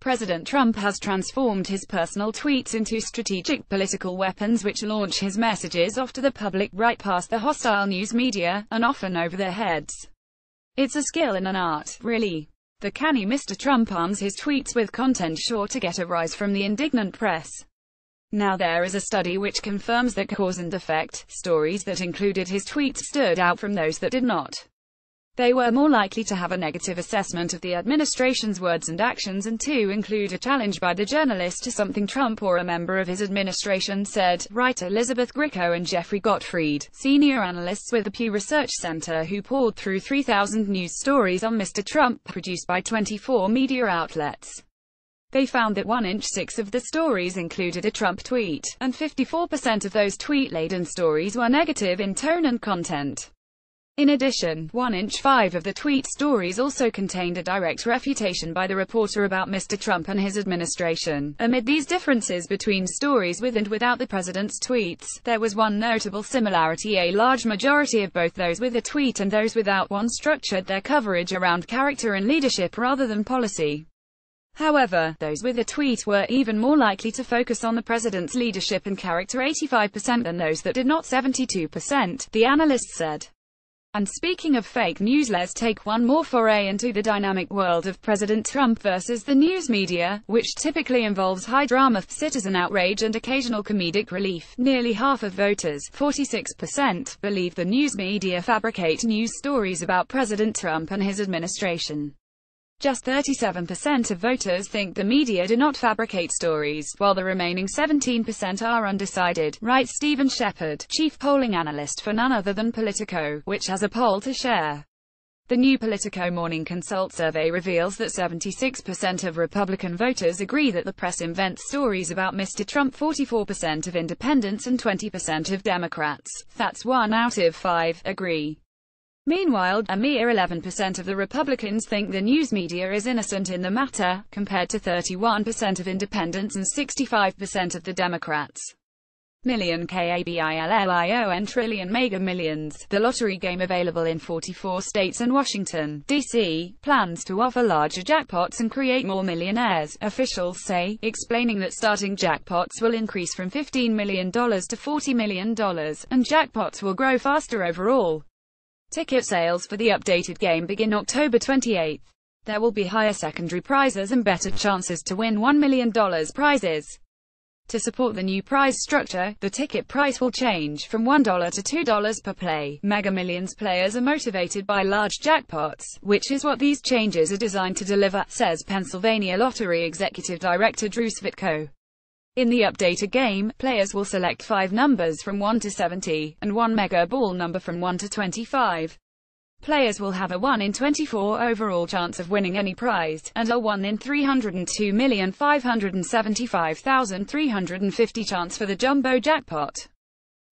President Trump has transformed his personal tweets into strategic political weapons which launch his messages off to the public right past the hostile news media, and often over their heads. It's a skill and an art, really. The canny Mr. Trump arms his tweets with content sure to get a rise from the indignant press. Now there is a study which confirms that cause and effect, stories that included his tweets stood out from those that did not. They were more likely to have a negative assessment of the administration's words and actions and to include a challenge by the journalist to something Trump or a member of his administration said, write Elizabeth Grieco and Jeffrey Gottfried, senior analysts with the Pew Research Center who poured through 3,000 news stories on Mr. Trump, produced by 24 media outlets. They found that 1 inch 6 of the stories included a Trump tweet, and 54% of those tweet-laden stories were negative in tone and content. In addition, 1 inch 5 of the tweet stories also contained a direct refutation by the reporter about Mr. Trump and his administration. Amid these differences between stories with and without the president's tweets, there was one notable similarity a large majority of both those with a tweet and those without one structured their coverage around character and leadership rather than policy. However, those with a tweet were even more likely to focus on the president's leadership and character 85% than those that did not 72%, the analyst said. And speaking of fake news let's take one more foray into the dynamic world of President Trump versus the news media, which typically involves high drama, citizen outrage and occasional comedic relief. Nearly half of voters, 46%, believe the news media fabricate news stories about President Trump and his administration. Just 37% of voters think the media do not fabricate stories, while the remaining 17% are undecided, writes Stephen Shepard, chief polling analyst for none other than Politico, which has a poll to share. The new Politico Morning Consult survey reveals that 76% of Republican voters agree that the press invents stories about Mr. Trump 44% of independents and 20% of Democrats, that's one out of five, agree. Meanwhile, a mere 11% of the Republicans think the news media is innocent in the matter, compared to 31% of independents and 65% of the Democrats. Million KABILLION trillion mega millions, the lottery game available in 44 states and Washington, D.C., plans to offer larger jackpots and create more millionaires, officials say, explaining that starting jackpots will increase from $15 million to $40 million, and jackpots will grow faster overall. Ticket sales for the updated game begin October 28. There will be higher secondary prizes and better chances to win $1 million prizes. To support the new prize structure, the ticket price will change from $1 to $2 per play. Mega Millions players are motivated by large jackpots, which is what these changes are designed to deliver, says Pennsylvania Lottery Executive Director Drew Svitko. In the updated game, players will select five numbers from 1 to 70, and one mega ball number from 1 to 25. Players will have a 1 in 24 overall chance of winning any prize, and a 1 in 302,575,350 chance for the jumbo jackpot.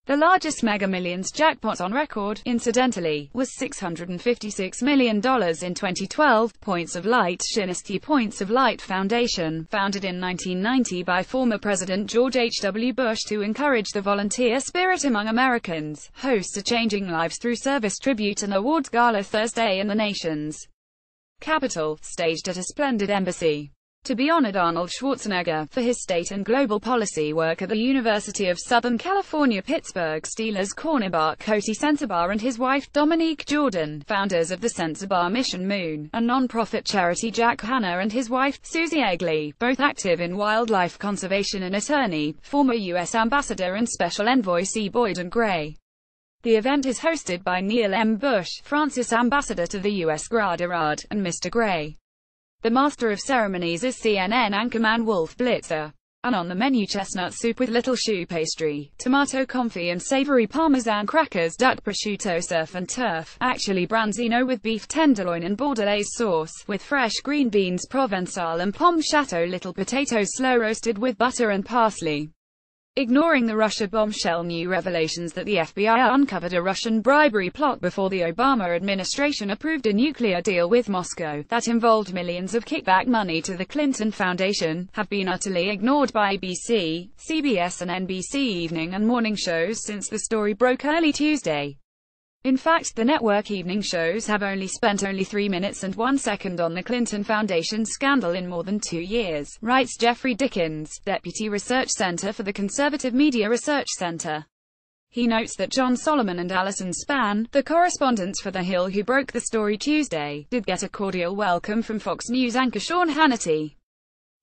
The largest Mega Millions jackpot on record, incidentally, was $656 million in 2012. Points of Light Shinisthy Points of Light Foundation, founded in 1990 by former President George H.W. Bush to encourage the volunteer spirit among Americans, hosts a Changing Lives Through Service tribute and awards gala Thursday in the nation's capital, staged at a splendid embassy to be honored Arnold Schwarzenegger, for his state and global policy work at the University of Southern California Pittsburgh Steelers cornerback Coty Sensabaugh and his wife, Dominique Jordan, founders of the Sensabaugh Mission Moon, a non-profit charity Jack Hanna and his wife, Suzi Egli, both active in wildlife conservation and attorney, former U.S. Ambassador and Special Envoy C. Boyden Gray. The event is hosted by Neil M. Bush, France's Ambassador to the U.S. Gérard Araud, and Mr. Gray. The master of ceremonies is CNN anchorman Wolf Blitzer. And on the menu chestnut soup with little choux pastry, tomato confit and savory parmesan crackers duck prosciutto surf and turf, actually branzino with beef tenderloin and bordelaise sauce, with fresh green beans provençal and pomme chateau little potatoes slow roasted with butter and parsley. Ignoring the Russia bombshell new revelations that the FBI uncovered a Russian bribery plot before the Obama administration approved a nuclear deal with Moscow, that involved millions of kickback money to the Clinton Foundation, have been utterly ignored by ABC, CBS and NBC evening and morning shows since the story broke early Tuesday. In fact, the network evening shows have only spent only 3 minutes and 1 second on the Clinton Foundation scandal in more than two years, writes Geoffrey Dickens, Deputy Research Center for the Conservative Media Research Center. He notes that John Solomon and Alison Spann, the correspondents for The Hill who broke the story Tuesday, did get a cordial welcome from Fox News anchor Sean Hannity.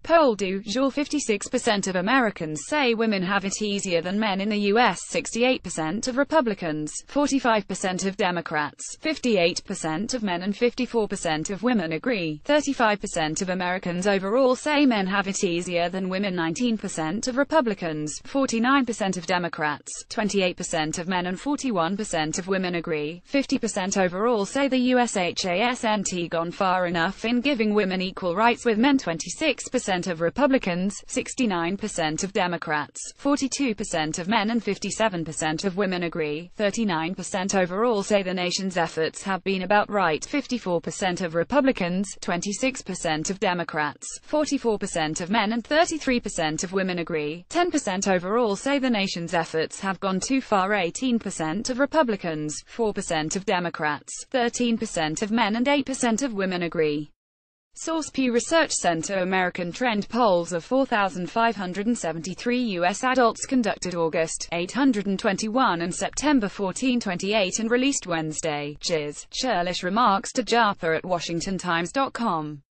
Poll du jour 56% of Americans say women have it easier than men in the U.S. 68% of Republicans, 45% of Democrats, 58% of men and 54% of women agree. 35% of Americans overall say men have it easier than women 19% of Republicans, 49% of Democrats, 28% of men and 41% of women agree. 50% overall say the USHAS hasn't gone far enough in giving women equal rights with men 26% percent of Republicans, 69% of Democrats, 42% of men and 57% of women agree. 39% overall say the nation's efforts have been about right. 54% of Republicans, 26% of Democrats, 44% of men and 33% of women agree. 10% overall say the nation's efforts have gone too far. 18% of Republicans, 4% of Democrats, 13% of men and 8% of women agree. Source Pew Research Center American Trend polls of 4,573 U.S. adults conducted August 821 and September 14, 28 and released Wednesday. Chiz. Churlish remarks to Jaffa at WashingtonTimes.com.